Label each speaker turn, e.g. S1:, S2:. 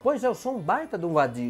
S1: Pois é, eu sou um baita de um vadio.